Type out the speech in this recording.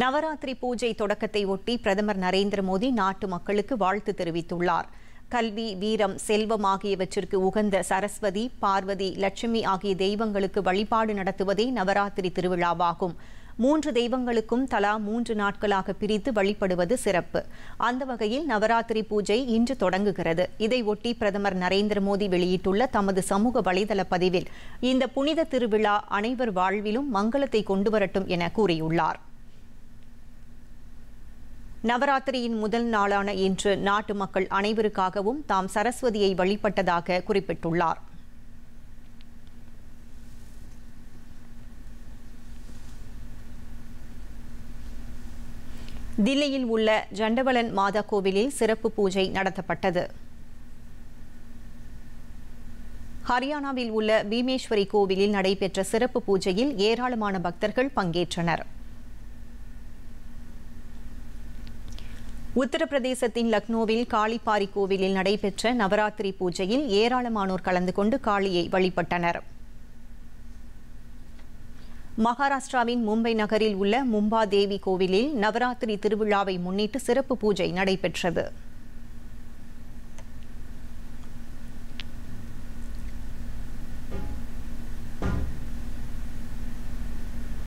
நவராத்திரி பூஜை தொடக்கத்தை ஒட்டி பிரதமர் நரேந்திர மோடி நாட்டு மக்களுக்கு வாழ்த்து தெரிவித்துள்ளார். கல்வி வீரம் செல்வம் ஆகியவற்றிற்கு உகந்த சரஸ்வதி பார்வதி லட்சுமி ஆகிய தெய்வங்களுக்கு வழிபாடு நடத்துவதே நவராத்திரி திருவிழாவாகும். மூன்று தெய்வங்களுக்கும் தலா மூன்று நாட்களாக பிரித்து வழிபடுவது சிறப்பு. அந்த வகையில் நவராத்திரி பூஜை இன்று தொடங்குகிறது. இதையொட்டி பிரதமர் நரேந்திர மோடி வெளியிட்டுள்ள தமது சமூக வலைதள பதிவில் இந்த புனித திருவிழா அனைவர் வாழ்விலும் மங்களத்தை கொண்டுவரட்டும் என கூறியுள்ளார். நவராத்திரியின் முதல் நாளான இன்று நாட்டு மக்கள் அனைவருக்காகவும் தாம் சரஸ்வதியை வழிபட்டதாக குறிப்பிட்டுள்ளார். தில்லியில் உள்ள ஜண்டவளன் மாதா கோவிலில் சிறப்பு பூஜை நடத்தப்பட்டது. ஹரியானாவில் உள்ள பீமேஸ்வரி கோவிலில் நடைபெற்ற சிறப்பு பூஜையில் ஏராளமான பக்தர்கள் பங்கேற்றனர். உத்தரப்பிரதேசத்தின் லக்னோவில் காளிப்பாரி கோவிலில் நடைபெற்ற நவராத்திரி பூஜையில் ஏராளமானோர் கலந்து கொண்டு காளியை வழிபட்டனர். மகாராஷ்டிராவின் மும்பை நகரில் உள்ள மும்பா தேவி கோவிலில் நவராத்திரி திருவிழாவை முன்னிட்டு சிறப்பு பூஜை நடைபெற்றது.